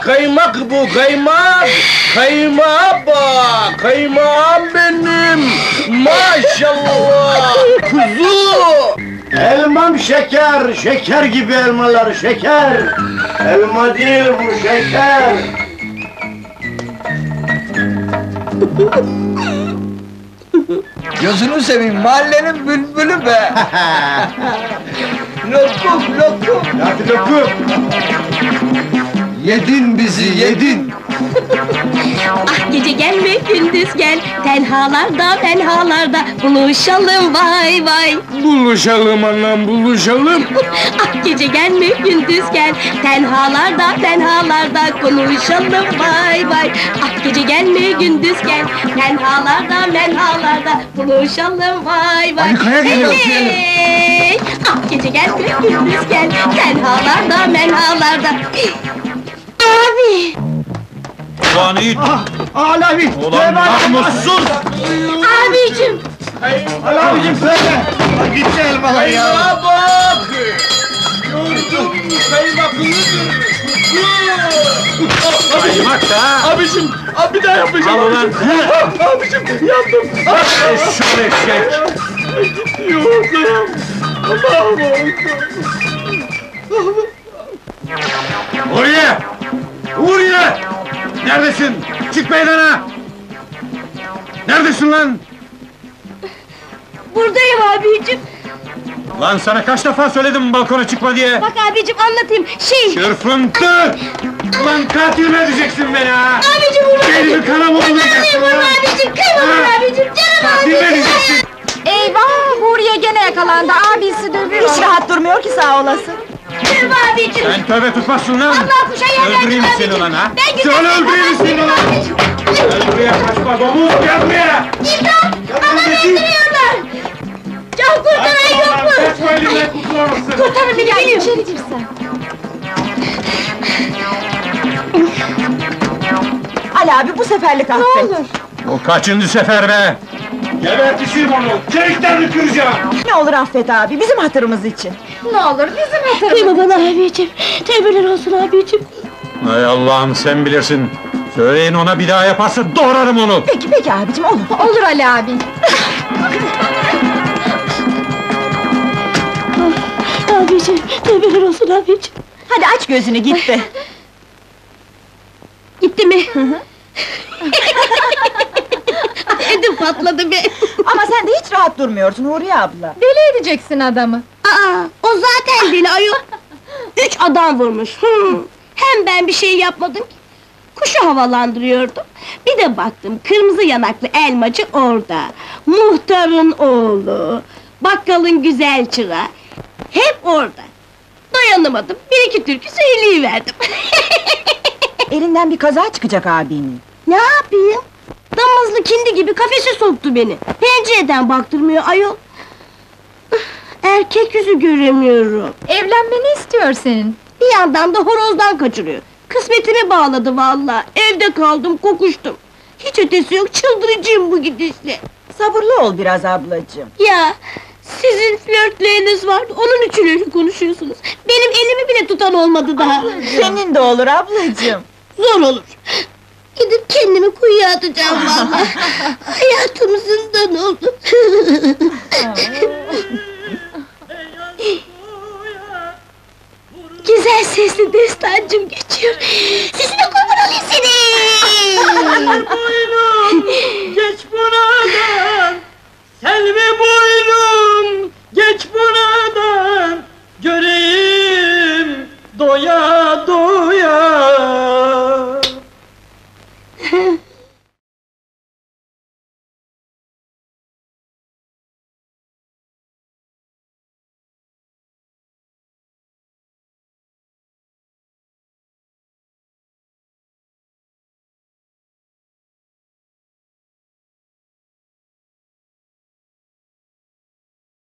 kaymak bu kaymak. Kaymağa bak kaymağım benim. Maşallah kuzu. Elmam şeker, şeker gibi elmalar şeker. Elma değil bu şeker. Gözünü seveyim mahallenin bülbülü be. lokum lokum. Hadi lokum. Yedin bizi yedin. Ah gece gelme gündüz gel. Tenhalarda tenhalarda Buluşalım vay vay. Buluşalım anam buluşalım. Ah gece gelme gündüz gel. Tenhalarda tenhalarda Konuşalım vay vay. Ah gece gelme gündüz gel. Tenhalarda menhalarda Buluşalım vay vay. Geliyor, Hey! Ah gece gelme gündüz gel. Tenhalarda menhalarda Abi Ulan Yiğit! Alavi. Ulan namussuz! Abicim Alavicim söyle. Gitti elmalar ya. Kaymağa bak. Gördüm kaymaklıdır. Kaymak da ha! Abicim, abi bir daha yapacağım. Al ulan! Abicim, yandım. Eşşol eşek! Yoğurdum. Allah'ım Huriye! Huriye! Neredesin? Çık meydana! Neredesin lan? buradayım abicim Lan sana kaç defa söyledim balkona çıkma diye! Bak abicim anlatayım şey Çırpıntı! Lan katil mi edeceksin beni ha? Abicim vurma Elimi kana mı vuracaksın Vurma lan? abicim kıyma Ha? abicim canım Katil mi abicim edeceksin? Eyvah! Huriye gene yakalandı. Abisi dövüyor. Hiç rahat durmuyor ki sağ olasın. Kıyma abicim Sen tövbe tutmazsın lan! Allah kuşa yerden Öldüreyim seni ulan ha! Ben güzel Söyle öldüreyim seni ulan! Gel buraya kaçma domuz gel buraya! İmdat adam öldürüyorlar Can kurtaran yok mu? Kaçma elimden kurtulamazsın! Kurtarın beni Gel içeri girsen. Ali abi bu seferlik affet. Ne olur. Bu kaçıncı sefer be? Gebertişim onu! Çeliklerini kıracağım! Ne olur affet abi bizim hatırımız için. Ne olur bizim hatırımız Kıyma bana abicim Tevbeler olsun abicim Hay Allah'ım sen bilirsin! Söyleyin ona bir daha yaparsa doğrarım onu! Peki peki abicim olur. Olur Ali abi. Abicim tevbeler olsun abicim Hadi aç gözünü gitti. Gitti mi? Patladı be Ama sen de hiç rahat durmuyorsun Huriye abla. Deli edeceksin adamı. Aa, o zaten deli ayol. Üç adam vurmuş. Hem ben bir şey yapmadım ki. Kuşu havalandırıyordum. Bir de baktım kırmızı yanaklı elmacı orada. Muhtarın oğlu. Bakkalın güzel çırağı. Hep orada. Dayanamadım. Bir iki türkü söyleyiverdim. Elinden bir kaza çıkacak abinin. ne yapayım? Damızlı kindi gibi kafese soktu beni. Pencereden baktırmıyor ayol. Erkek yüzü göremiyorum. Evlenmeni istiyor senin. Bir yandan da horozdan kaçırıyor. Kısmetimi bağladı vallahi. Evde kaldım, kokuştum. Hiç ötesi yok, çıldıracağım bu gidişle. Sabırlı ol biraz ablacığım. Ya, sizin flörtleriniz vardı, onun için öyle konuşuyorsunuz. Benim elimi bile tutan olmadı daha. Senin de olur ablacığım. Zor olur. Gidip kendimi kuyuya atacağım vallahi. Hayatım zindan oldu.